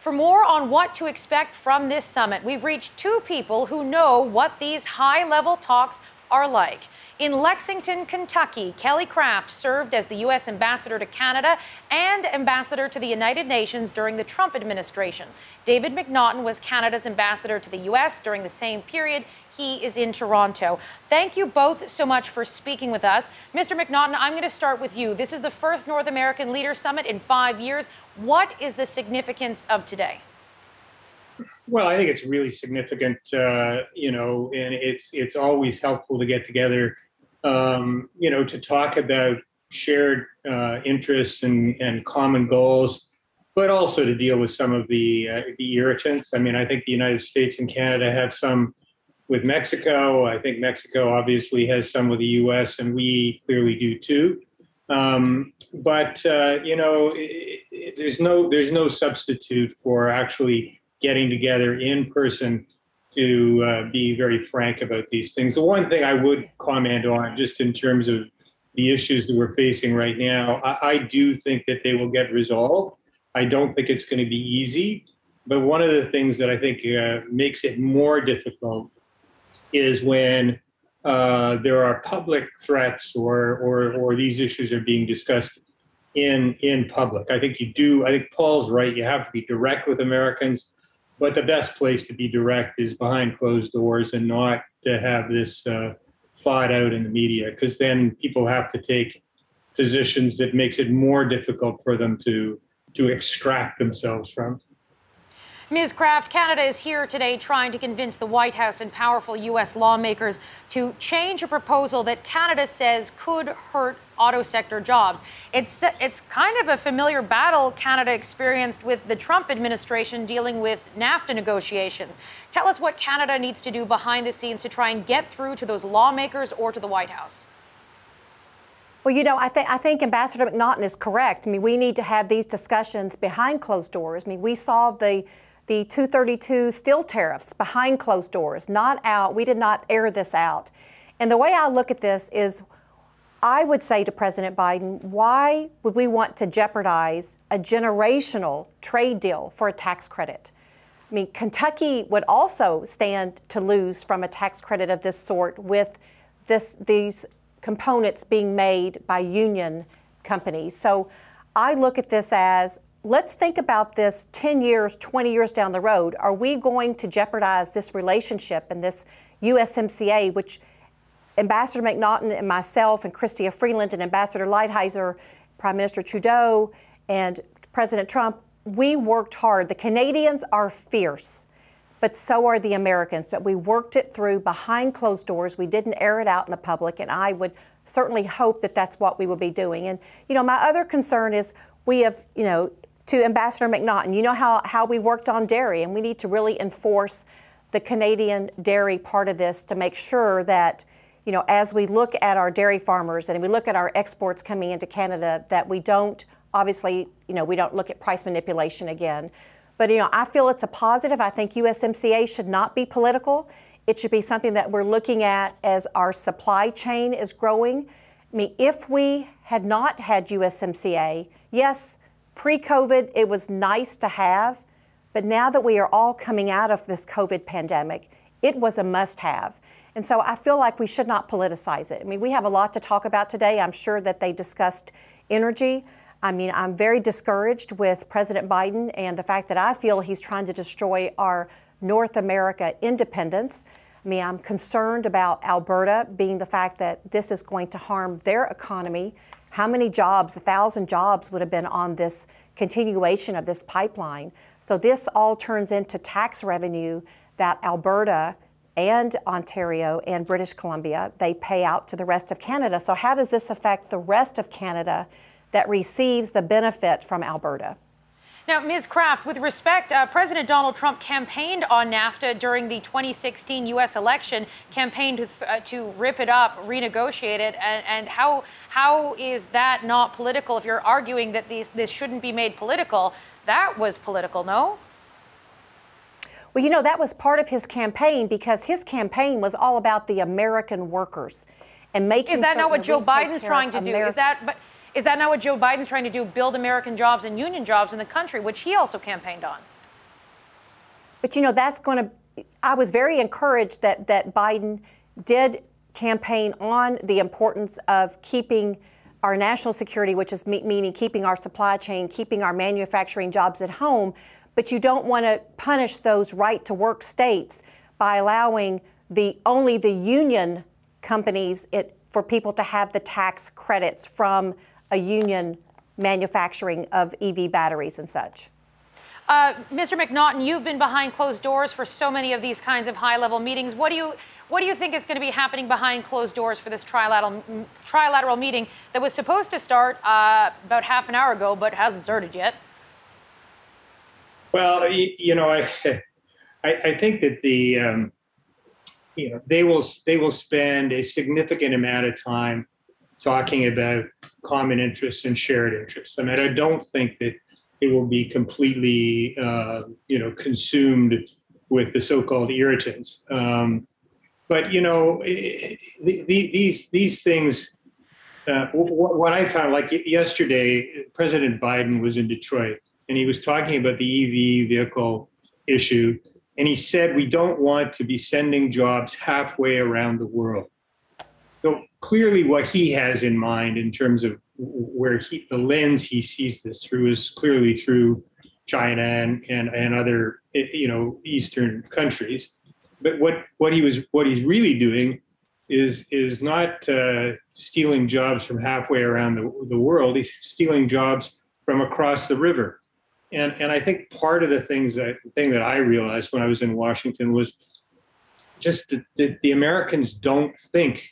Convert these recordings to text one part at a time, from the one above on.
For more on what to expect from this summit, we've reached two people who know what these high level talks are like. In Lexington, Kentucky, Kelly Craft served as the U.S. ambassador to Canada and ambassador to the United Nations during the Trump administration. David MacNaughton was Canada's ambassador to the U.S. during the same period. He is in Toronto. Thank you both so much for speaking with us. Mr. MacNaughton, I'm going to start with you. This is the first North American Leader Summit in five years. What is the significance of today? Well, I think it's really significant, uh, you know, and it's it's always helpful to get together um, you know, to talk about shared uh, interests and, and common goals, but also to deal with some of the, uh, the irritants. I mean, I think the United States and Canada have some with Mexico. I think Mexico obviously has some with the U.S., and we clearly do too. Um, but uh, you know, it, it, there's no there's no substitute for actually getting together in person to uh, be very frank about these things. The one thing I would comment on, just in terms of the issues that we're facing right now, I, I do think that they will get resolved. I don't think it's going to be easy, but one of the things that I think uh, makes it more difficult is when uh, there are public threats or, or or these issues are being discussed in in public. I think you do. I think Paul's right. You have to be direct with Americans but the best place to be direct is behind closed doors and not to have this uh, fought out in the media because then people have to take positions that makes it more difficult for them to to extract themselves from. Ms. Craft, Canada is here today trying to convince the White House and powerful U.S. lawmakers to change a proposal that Canada says could hurt auto sector jobs. It's, it's kind of a familiar battle Canada experienced with the Trump administration dealing with NAFTA negotiations. Tell us what Canada needs to do behind the scenes to try and get through to those lawmakers or to the White House. Well, you know, I think I think Ambassador MacNaughton is correct. I mean, we need to have these discussions behind closed doors. I mean, we saw the the 232 steel tariffs behind closed doors, not out. We did not air this out. And the way I look at this is I would say to President Biden, why would we want to jeopardize a generational trade deal for a tax credit? I mean, Kentucky would also stand to lose from a tax credit of this sort with this, these components being made by union companies. So I look at this as let's think about this 10 years, 20 years down the road. Are we going to jeopardize this relationship and this USMCA, which Ambassador MacNaughton and myself and Chrystia Freeland and Ambassador Lighthizer, Prime Minister Trudeau, and President Trump, we worked hard. The Canadians are fierce, but so are the Americans. But we worked it through behind closed doors. We didn't air it out in the public, and I would certainly hope that that's what we will be doing. And, you know, my other concern is we have, you know, to Ambassador MacNaughton. You know how, how we worked on dairy, and we need to really enforce the Canadian dairy part of this to make sure that, you know, as we look at our dairy farmers and we look at our exports coming into Canada, that we don't obviously, you know, we don't look at price manipulation again. But, you know, I feel it's a positive. I think USMCA should not be political. It should be something that we're looking at as our supply chain is growing. I mean, if we had not had USMCA, yes, Pre COVID, it was nice to have, but now that we are all coming out of this COVID pandemic, it was a must have. And so I feel like we should not politicize it. I mean, we have a lot to talk about today. I'm sure that they discussed energy. I mean, I'm very discouraged with President Biden and the fact that I feel he's trying to destroy our North America independence. I mean, I'm concerned about Alberta being the fact that this is going to harm their economy how many jobs, a thousand jobs would have been on this continuation of this pipeline? So this all turns into tax revenue that Alberta and Ontario and British Columbia, they pay out to the rest of Canada. So how does this affect the rest of Canada that receives the benefit from Alberta? Now, Ms. Craft, with respect, uh, President Donald Trump campaigned on NAFTA during the 2016 U.S. election, campaigned to, uh, to rip it up, renegotiate it, and, and, how how is that not political? If you're arguing that these, this shouldn't be made political, that was political, no? Well, you know, that was part of his campaign because his campaign was all about the American workers and making. Is that not what Joe Biden's trying to do? Is that but? Is that not what Joe Biden's trying to do? Build American jobs and union jobs in the country, which he also campaigned on. but you know, that's going to, I was very encouraged that, that Biden did campaign on the importance of keeping our national security, which is meaning keeping our supply chain, keeping our manufacturing jobs at home. But you don't want to punish those right to work states by allowing the only the union companies it, for people to have the tax credits from a union manufacturing of EV batteries and such. Uh, Mr. MacNaughton, you've been behind closed doors for so many of these kinds of high-level meetings. What do you what do you think is going to be happening behind closed doors for this trilateral trilateral meeting that was supposed to start uh, about half an hour ago, but hasn't started yet? Well, you know, I I, I think that the um, you know they will they will spend a significant amount of time talking about common interests and shared interests. I mean, I don't think that it will be completely, uh, you know, consumed with the so-called irritants. Um, but you know, the, the, these these things. Uh, what I found, like yesterday, President Biden was in Detroit and he was talking about the EV vehicle issue, and he said we don't want to be sending jobs halfway around the world. So clearly, what he has in mind in terms of where he the lens he sees this through is clearly through China and and, and other you know Eastern countries. But what what he was what he's really doing is is not uh, stealing jobs from halfway around the, the world. He's stealing jobs from across the river. And and I think part of the things that thing that I realized when I was in Washington was just that the, the Americans don't think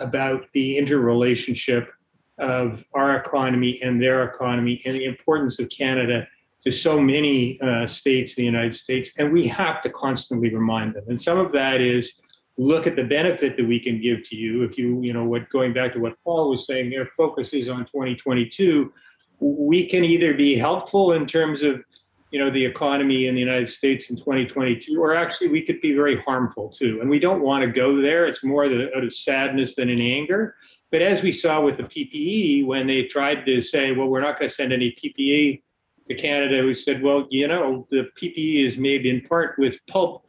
about the interrelationship of our economy and their economy and the importance of Canada to so many uh, states in the United States. And we have to constantly remind them. And some of that is look at the benefit that we can give to you. If you, you know, what going back to what Paul was saying, their focus is on 2022. We can either be helpful in terms of you know the economy in the United States in 2022, or actually we could be very harmful too. And we don't want to go there. It's more out of sadness than in anger. But as we saw with the PPE, when they tried to say, well, we're not going to send any PPE to Canada, we said, well, you know, the PPE is made in part with pulp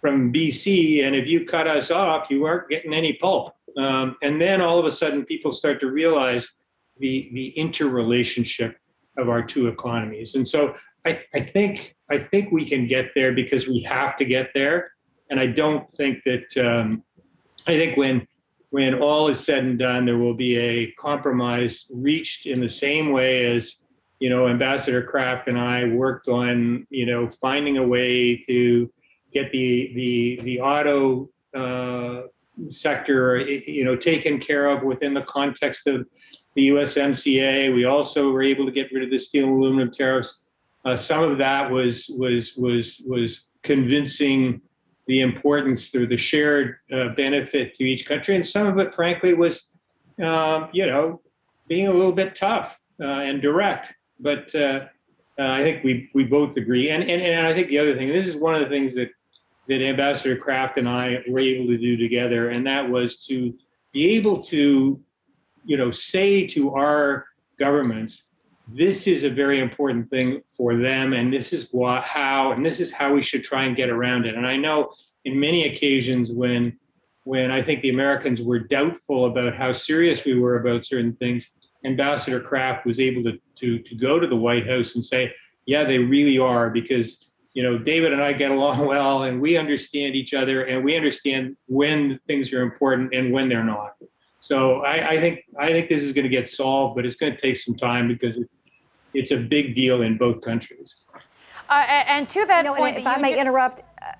from BC, and if you cut us off, you aren't getting any pulp. Um, and then all of a sudden, people start to realize the the interrelationship of our two economies. And so I, I think I think we can get there because we have to get there. And I don't think that um, I think when when all is said and done, there will be a compromise reached in the same way as you know Ambassador Craft and I worked on you know finding a way to get the the the auto uh, sector you know taken care of within the context of the USMCA. We also were able to get rid of the steel and aluminum tariffs uh, some of that was was was was convincing the importance or the shared uh, benefit to each country, and some of it, frankly, was um, you know being a little bit tough uh, and direct. But uh, uh, I think we we both agree, and, and and I think the other thing, this is one of the things that that Ambassador Craft and I were able to do together, and that was to be able to you know say to our governments this is a very important thing for them and this is what how and this is how we should try and get around it. And i know in many occasions when when i think the americans were doubtful about how serious we were about certain things ambassador craft was able to to to go to the white house and say yeah they really are because you know david and i get along well and we understand each other and we understand when things are important and when they're not so I, I, think I think this is going to get solved, but it's going to take some time because it, it's a big deal in both countries. Uh, and to that you know, point, if I may interrupt. Uh,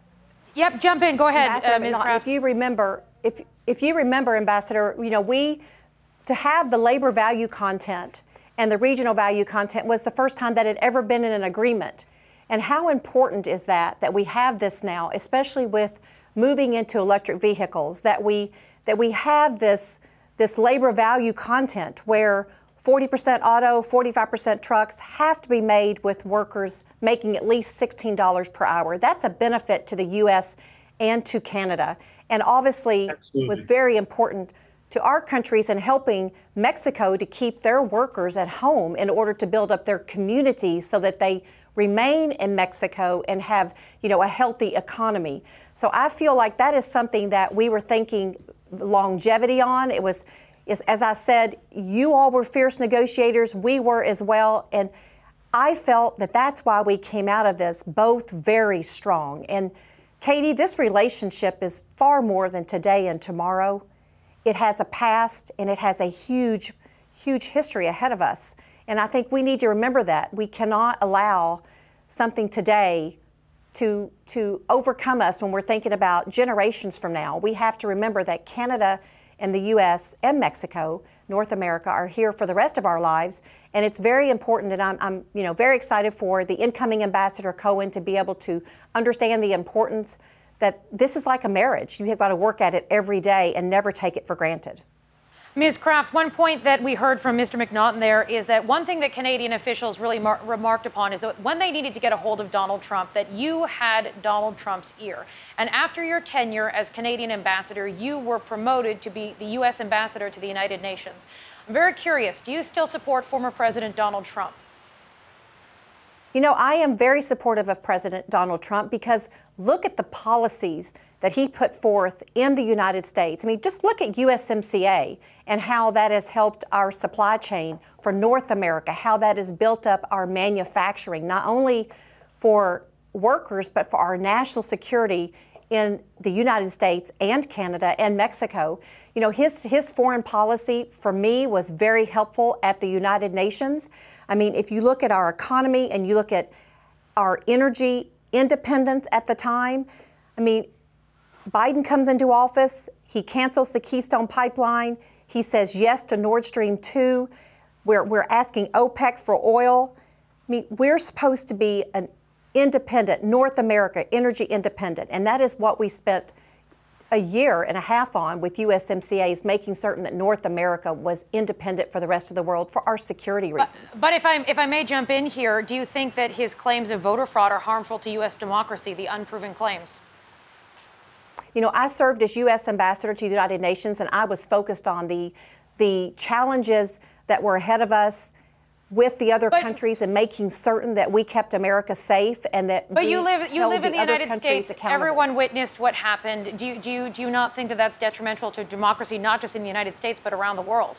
yep, jump in. Go ahead, uh, Ms. If you remember, if if you remember, Ambassador, you know we to have the labor value content and the regional value content was the first time that had ever been in an agreement. And how important is that that we have this now, especially with moving into electric vehicles, that we that we have this this labor value content where 40% auto, 45% trucks have to be made with workers making at least $16 per hour. That's a benefit to the U.S. and to Canada, and obviously Absolutely. was very important to our countries in helping Mexico to keep their workers at home in order to build up their communities so that they remain in Mexico and have, you know, a healthy economy. So I feel like that is something that we were thinking longevity on. It was, as I said, you all were fierce negotiators, we were as well, and I felt that that's why we came out of this both very strong. And Katie, this relationship is far more than today and tomorrow. It has a past and it has a huge, huge history ahead of us. And I think we need to remember that. We cannot allow something today to, to overcome us when we're thinking about generations from now. We have to remember that Canada and the US and Mexico, North America, are here for the rest of our lives. And it's very important, and I'm, I'm you know, very excited for the incoming Ambassador Cohen to be able to understand the importance that this is like a marriage. You have got to work at it every day and never take it for granted. Ms. Craft, one point that we heard from Mr. MacNaughton there is that one thing that Canadian officials really mar- remarked upon is that when they needed to get a hold of Donald Trump, that you had Donald Trump's ear. And after your tenure as Canadian ambassador, you were promoted to be the U.S. ambassador to the United Nations. I'm very curious, do you still support former President Donald Trump? You know, I am very supportive of President Donald Trump because look at the policies that he put forth in the United States. I mean, just look at USMCA and how that has helped our supply chain for North America, how that has built up our manufacturing, not only for workers, but for our national security in the United States and Canada and Mexico. You know, his, his foreign policy for me was very helpful at the United Nations. I mean, if you look at our economy and you look at our energy independence at the time, I mean, Biden comes into office, he cancels the Keystone Pipeline, he says yes to Nord Stream 2. We're, we're asking OPEC for oil. I mean, we're supposed to be an independent, North America, energy independent, and that is what we spent a year and a half on with USMCA is making certain that North America was independent for the rest of the world for our security reasons. But, but if I if I may jump in here, do you think that his claims of voter fraud are harmful to U.S. democracy? The unproven claims. You know, I served as U.S. ambassador to the United Nations, and I was focused on the the challenges that were ahead of us with the other but, countries and making certain that we kept America safe and that. But you live you live in the, the United States. Everyone witnessed what happened. Do you, do you do you not think that that's detrimental to democracy, not just in the United States but around the world?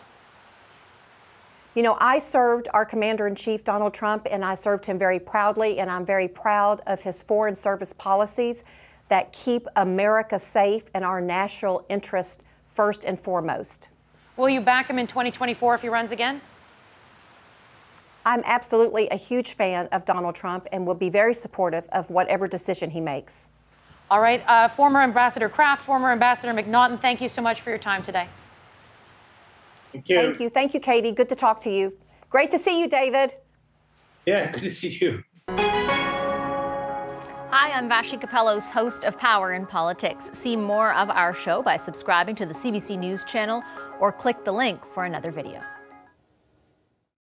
You know, I served our commander in chief, Donald Trump, and I served him very proudly, and I'm very proud of his foreign service policies that keep America safe and our national interest first and foremost. Will you back him in 2024 if he runs again? I'm absolutely a huge fan of Donald Trump and will be very supportive of whatever decision he makes. All right. Uh, former Ambassador Craft, former Ambassador MacNaughton, thank you so much for your time today. Thank you. Thank you. Thank you, Katie. Good to talk to you. Great to see you, David. Yeah, good to see you. Hi, I'm Vassy Kapelos, host of Power in Politics. See more of our show by subscribing to the CBC News channel or click the link for another video.